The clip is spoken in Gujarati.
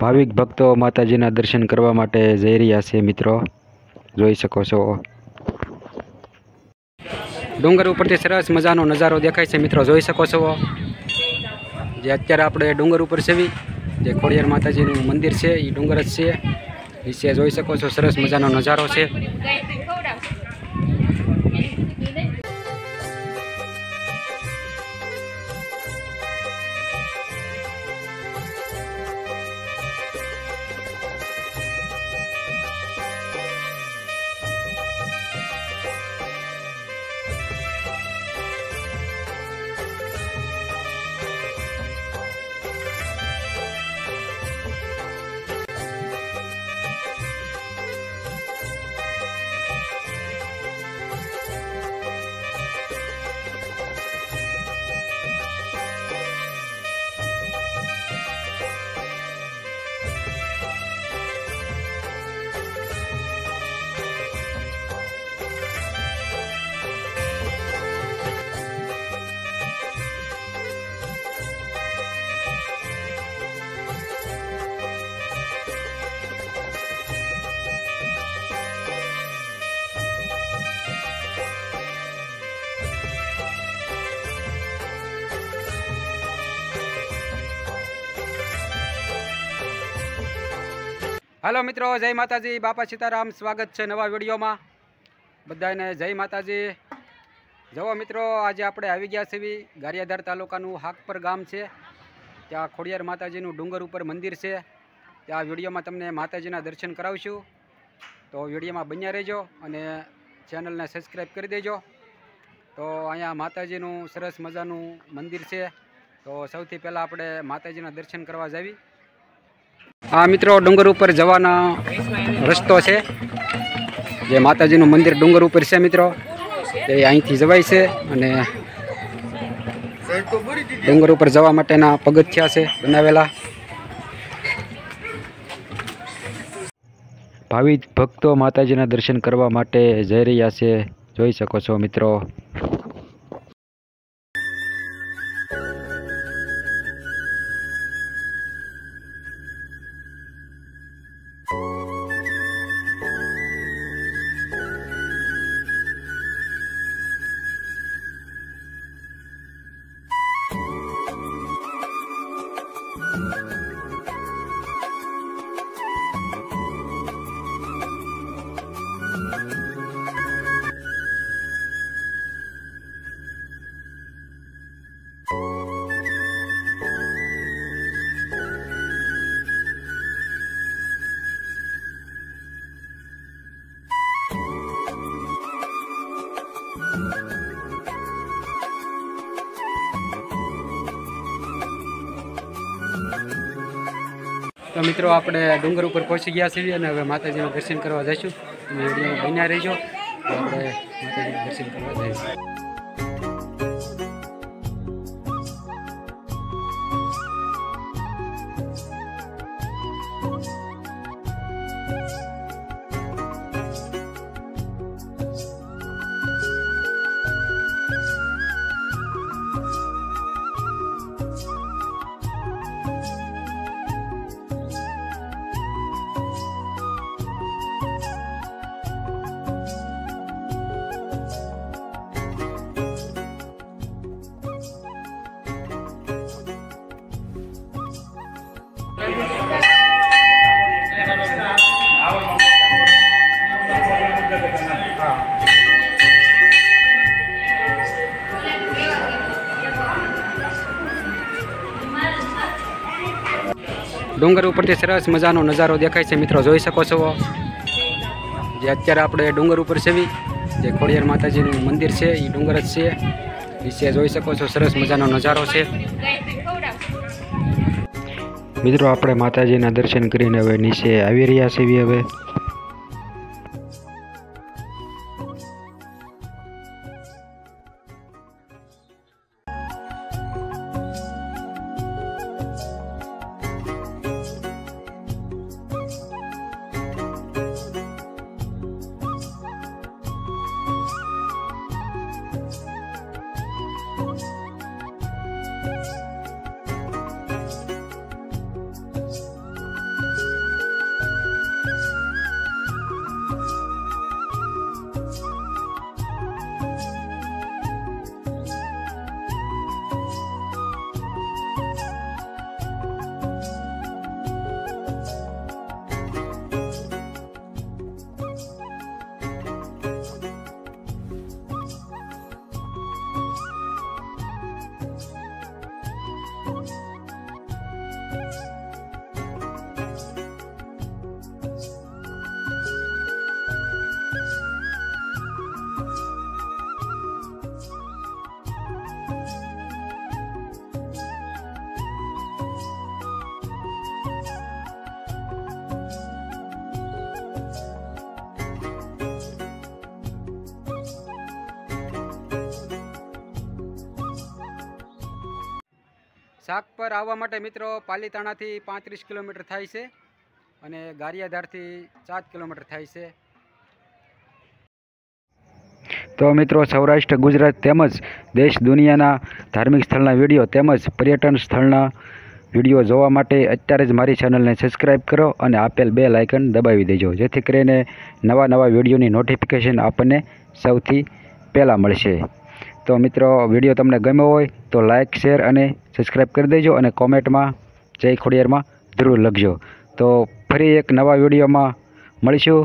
ભાવિક ભક્તો માતાજીના દર્શન કરવા માટે જઈ રહ્યા છે, મિત્રો. જોઈ શકો છો. ડુંગર ઉપરથી સરસ મજાનો નજારો દેખાય છે, મિત્રો. જોઈ શકો છો. જે અત્યારે આપણે ડુંગર ઉપર સેવી જે ખોડિયાર માતાજીનું મંદિર છે એ ડુંગર જ છે. નીચે જોઈ શકો છો, સરસ મજાનો નજારો છે. હાલો મિત્રો, જય માતાજી. બાપા સીતારામ, સ્વાગત છે નવા વિડીયોમાં. બધાને જય માતાજી. જવો મિત્રો, આજે આપણે આવી ગયા છીએ ગારિયાધાર તાલુકાનું હાકપર ગામ છે. ત્યાં ખોડિયાર માતાજીનું ડુંગર ઉપર મંદિર છે. ત્યાં વિડીયોમાં તમને માતાજીના દર્શન કરાવશું. તો વિડીયોમાં બન્યા રહેજો અને ચેનલને સબસ્ક્રાઈબ કરી દેજો. તો અહીંયા માતાજીનું સરસ મજાનું મંદિર છે. તો સૌથી પહેલાં આપણે માતાજીના દર્શન કરવા જાવી. આ મિત્રો ડુંગર ઉપર જવાનો રસ્તો છે. જે માતાજીનું મંદિર ડુંગર ઉપર છે મિત્રો. તે અહીંથી જવાય છે અને ડુંગર ઉપર જવા માટેના પગથિયા છે બનાવેલા. ભાવિક ભક્તો માતાજીના દર્શન કરવા માટે જઈ રહ્યા છે. જોઈ શકો છો મિત્રો. તો મિત્રો આપણે ડુંગર ઉપર પહોંચી ગયા છીએ અને હવે માતાજીનું દર્શન કરવા જઈશું. બન્યા રહીશું આપણે માતાજીનું દર્શન કરવા જઈશું. ડુંગર ઉપરથી સરસ મજાનો નજારો દેખાય છે. મિત્રો, જોઈ શકો છો. જે અત્યારે આપણે ડુંગર ઉપર સેવી, જે ખોડિયાર માતાજીનું મંદિર છે એ ડુંગર જ છે. નીચે જોઈ શકો છો, સરસ મજાનો નજારો છે. મિત્રો, આપણે માતાજીના દર્શન કરીને હવે નીચે આવી રહ્યા છીએ હવે. શાક પર આવવા માટે મિત્રો પાલીતાણાથી પાંત્રીસ કિલોમીટર થાય છે અને ગારિયાધારથી સાત કિલોમીટર થાય છે. તો મિત્રો સૌરાષ્ટ્ર, ગુજરાત તેમજ દેશ દુનિયાના ધાર્મિક સ્થળના વીડિયો તેમજ પર્યટન સ્થળના વીડિયો જોવા માટે અત્યારે જ મારી ચેનલને સબસ્ક્રાઈબ કરો અને આપેલ બે લાઇકન દબાવી દેજો. જેથી કરીને નવા નવા વિડીયોની નોટિફિકેશન આપણને સૌથી પહેલાં મળશે. તો મિત્રો, વીડિયો તમને ગમ્યો હોય તો લાઇક શેર અને સબસ્ક્રાઈબ કરી દેજો અને કોમેન્ટમાં જય ખોડિયારમાં જરૂર લખજો. તો ફરી એક નવા વિડીયોમાં મળીશું.